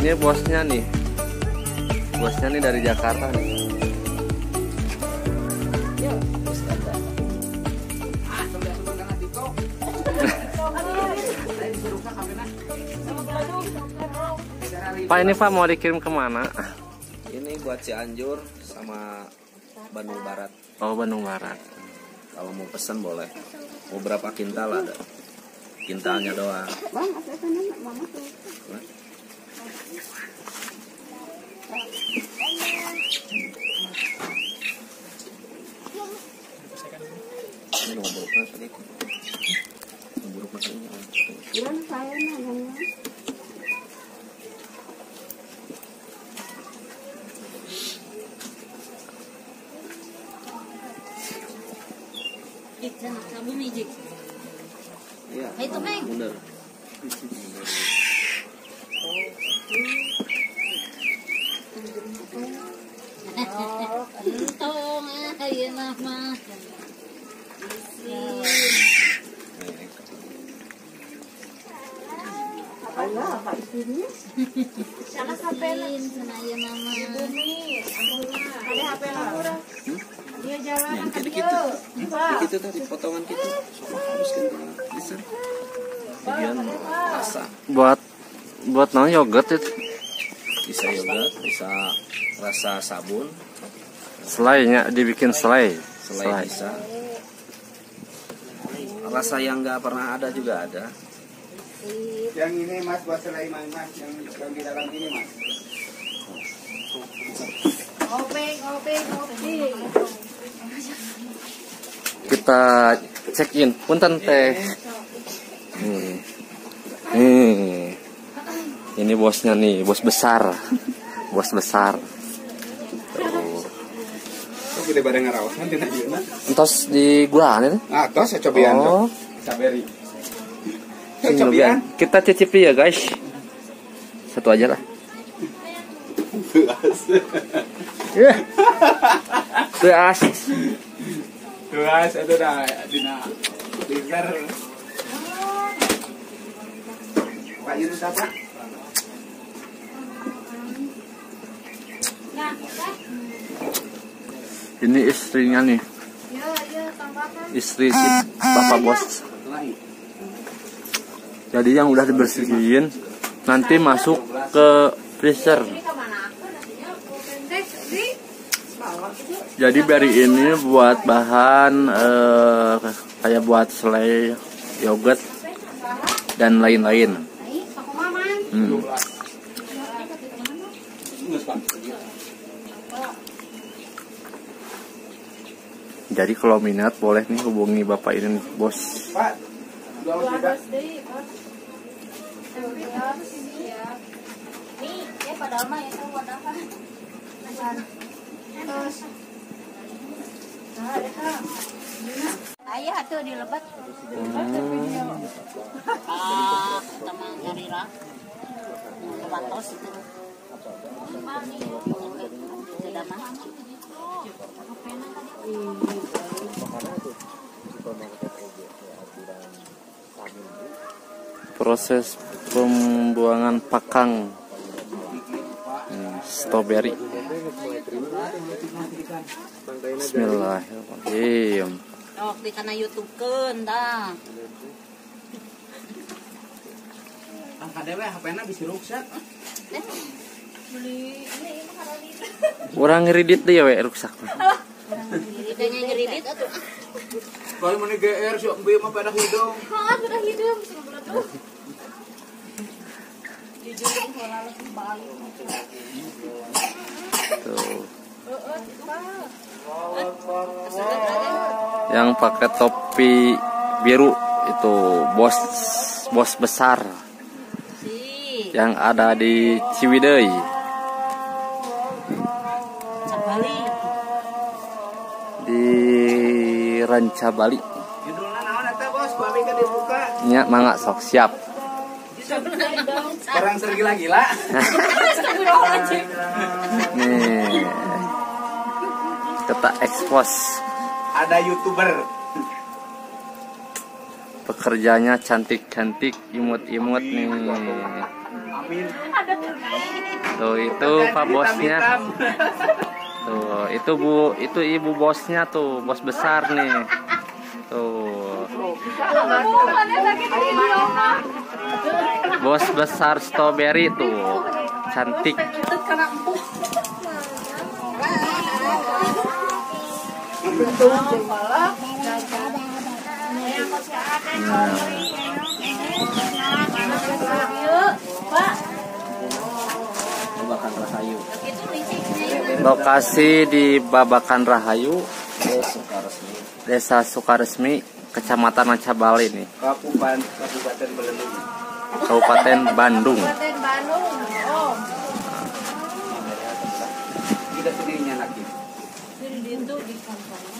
Ini bosnya nih. Bosnya nih dari Jakarta nih. Pak ini Pak mau dikirim ke mana? Ini buat Cianjur sama Bandung Barat. Oh Bandung Barat. Kalau mau pesan boleh. Mau berapa kintal ada? Kintalnya doang. Bang, sana mama tuh. Jik, sana sabun nih, Jik. Meng. Bener. Sana sana nama. ada HP lah. Dia jalan Yang gitu gitu. Gitu tadi potongan gitu. Harus kintal. Bisa. Bagian rasa. Buat buat non yogurt itu. Bisa yogurt, bisa rasa sabun, Selainya dibikin selai. selai bisa. Rasa yang nggak pernah ada juga ada. Yang ini mas buat Sulaiman mas, yang, yang di dalam ini mas. Kita check in. Punten teh. Nih. Nih. Ini bosnya nih, bos besar. Bos besar. Gede bareng ngarawas nanti nanti na. Entos di gua nih. Nah, tos saya cobian Oh, tuh. Saberi. sini Cobian. Kita cicipi ya, guys. Satu aja lah. Ya. Beas. Tuas itu dah dina freezer. Pak Yunus apa? Ini istrinya nih. Ya, ya, tambahkan. Istri si bapak bos. Jadi yang udah dibersihin nanti masuk ke freezer. Gitu. Jadi beri ini buat bahan eh, kayak buat selai yogurt dan lain-lain. Hmm. Jadi kalau minat boleh nih hubungi bapak ini nih, bos. Bos. Harus ini ya. Nih, ya padahal mah ya buat apa? Terus. Nah. Ayah tuh dilebat. Hmm. Ah, itu. Sudah mah. Proses pembuangan pakang hmm, strawberry. Bismillahirrahmanirrahim. Oh, di kana YouTube keun dah. Ang kadewe HP-na bisa rusak. Beli ini di Orang ngeridit deh ya we rusak. Jadi kayaknya ngeridit atuh. Kalau mau GR sih ambil mah pada hidung. Ah, tuh. Jujur kalau. Tuh. Pak. Yang pakai topi biru itu bos bos besar Si, yang ada di Ciwidey. Ranca Bali. Nya mangga sok siap. Sekarang sergi lagi lah. Nih. Kita expose Ada youtuber. pekerjanya cantik-cantik, imut-imut nih. vitamin. Tuh itu pak bosnya. Tuh itu bu itu ibu bosnya tuh bos besar nih. Tuh bos besar strawberry tuh cantik. Babakan Rahayu. Lokasi di Babakan Rahayu. Desa Sukaresmi, Kecamatan Macabali nih, Kabupaten Kabupaten Belelung. Kabupaten Bandung. Kabupaten Bandung. Oh, Kita sendirinya lagi. jadi itu di kantor.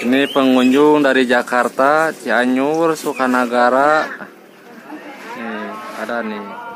Ini pengunjung dari Jakarta, Cianjur, Sukanagara. Nih, ada nih.